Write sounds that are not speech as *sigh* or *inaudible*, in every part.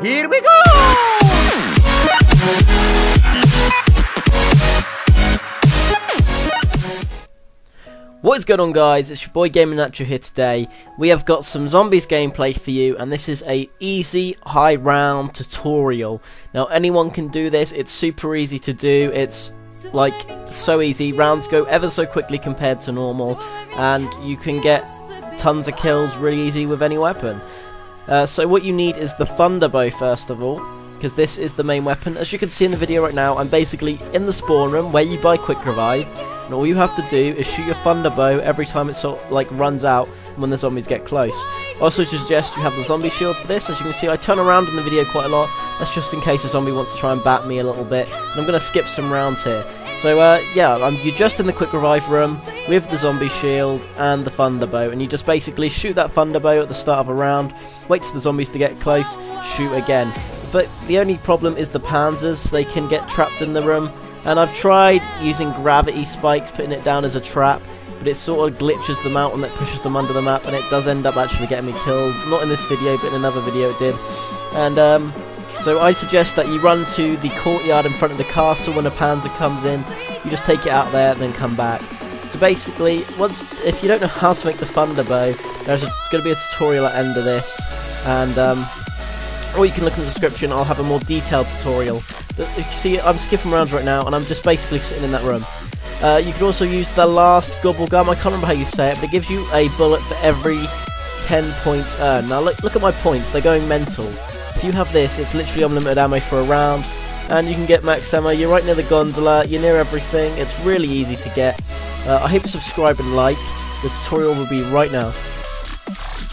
Here we go! What is going on guys, it's your boy Gaming Nacho here today. We have got some zombies gameplay for you and this is a easy high round tutorial. Now anyone can do this, it's super easy to do, it's like so easy, rounds go ever so quickly compared to normal and you can get tons of kills really easy with any weapon. Uh, so what you need is the Thunderbow first of all because this is the main weapon. As you can see in the video right now, I'm basically in the spawn room where you buy Quick Revive and all you have to do is shoot your thunder bow every time it sort of, like runs out when the zombies get close. Also to suggest you have the zombie shield for this. As you can see I turn around in the video quite a lot. That's just in case a zombie wants to try and bat me a little bit. And I'm going to skip some rounds here. So uh, yeah, um, you're just in the quick revive room with the zombie shield and the thunder bow, and you just basically shoot that thunder bow at the start of a round, wait for the zombies to get close, shoot again. But the only problem is the panzers, they can get trapped in the room, and I've tried using gravity spikes, putting it down as a trap, but it sort of glitches them out and it pushes them under the map, and it does end up actually getting me killed. Not in this video, but in another video it did. And um, so I suggest that you run to the courtyard in front of the castle when a panzer comes in. You just take it out there and then come back. So basically, once if you don't know how to make the thunder bow, there's going to be a tutorial at the end of this, and um, or you can look in the description. I'll have a more detailed tutorial you see, I'm skipping around right now, and I'm just basically sitting in that room. Uh, you can also use the last gobble gum. I can't remember how you say it, but it gives you a bullet for every 10 points earned. Now look, look at my points, they're going mental. If you have this, it's literally unlimited ammo for a round, and you can get max ammo. You're right near the gondola, you're near everything. It's really easy to get. Uh, I hope you subscribe and like. The tutorial will be right now.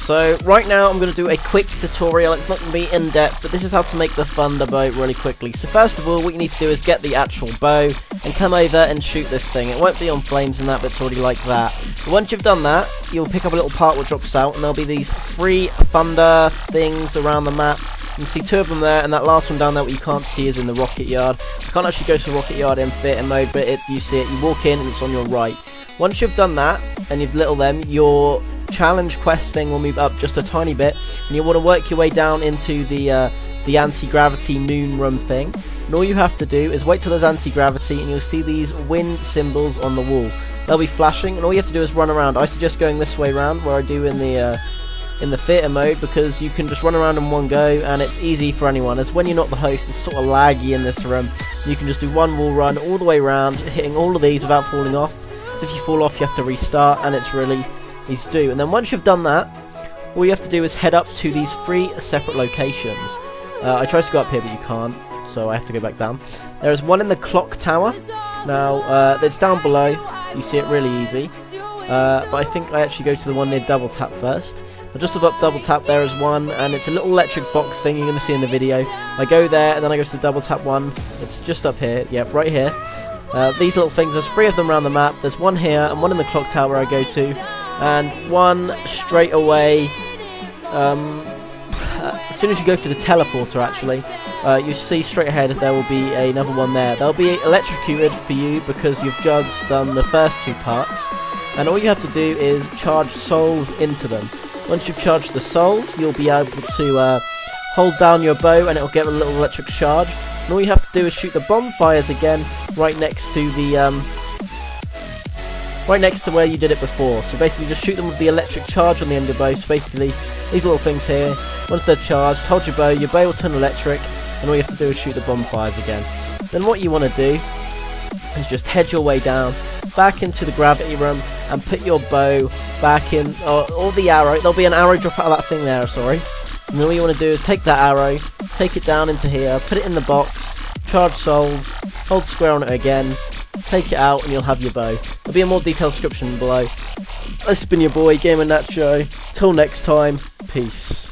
So right now I'm going to do a quick tutorial, it's not going to be in depth, but this is how to make the thunder bow really quickly. So first of all what you need to do is get the actual bow and come over and shoot this thing. It won't be on flames and that, but it's already like that. But once you've done that, you'll pick up a little part which drops out and there'll be these three thunder things around the map. You can see two of them there, and that last one down there what you can't see is in the rocket yard. You can't actually go to the rocket yard in theatre mode, but it, you see it, you walk in and it's on your right. Once you've done that, and you've little them, your challenge quest thing will move up just a tiny bit, and you'll want to work your way down into the uh, the anti-gravity moon room thing. And all you have to do is wait till there's anti-gravity, and you'll see these wind symbols on the wall. They'll be flashing, and all you have to do is run around. I suggest going this way around, where I do in the uh, in the theatre mode, because you can just run around in one go, and it's easy for anyone. As when you're not the host, it's sort of laggy in this room. You can just do one wall run all the way around, hitting all of these without falling off. If you fall off, you have to restart, and it's really easy to do. And then once you've done that, all you have to do is head up to these three separate locations. Uh, I tried to go up here, but you can't, so I have to go back down. There is one in the clock tower. Now, uh, it's down below. You see it really easy. Uh, but I think I actually go to the one near double tap first. But just above double tap there is one, and it's a little electric box thing you're going to see in the video. I go there, and then I go to the double tap one. It's just up here. Yep, right here. Uh, these little things, there's three of them around the map. There's one here, and one in the clock tower I go to and one straight away um, *laughs* as soon as you go for the teleporter actually uh, you see straight ahead as there will be another one there they'll be electrocuted for you because you've just done the first two parts and all you have to do is charge souls into them once you've charged the souls you'll be able to uh, hold down your bow and it'll get a little electric charge and all you have to do is shoot the bonfires again right next to the um, right next to where you did it before. So basically just shoot them with the electric charge on the end of the bow. So basically these little things here, once they're charged, hold your bow, your bow will turn electric, and all you have to do is shoot the bonfires again. Then what you want to do is just head your way down, back into the gravity room, and put your bow back in, or, or the arrow, there'll be an arrow drop out of that thing there, sorry. And all you want to do is take that arrow, take it down into here, put it in the box, charge souls, hold square on it again, take it out and you'll have your bow. There'll be a more detailed description below. This has been your boy, Gaming Nacho. Till next time, peace.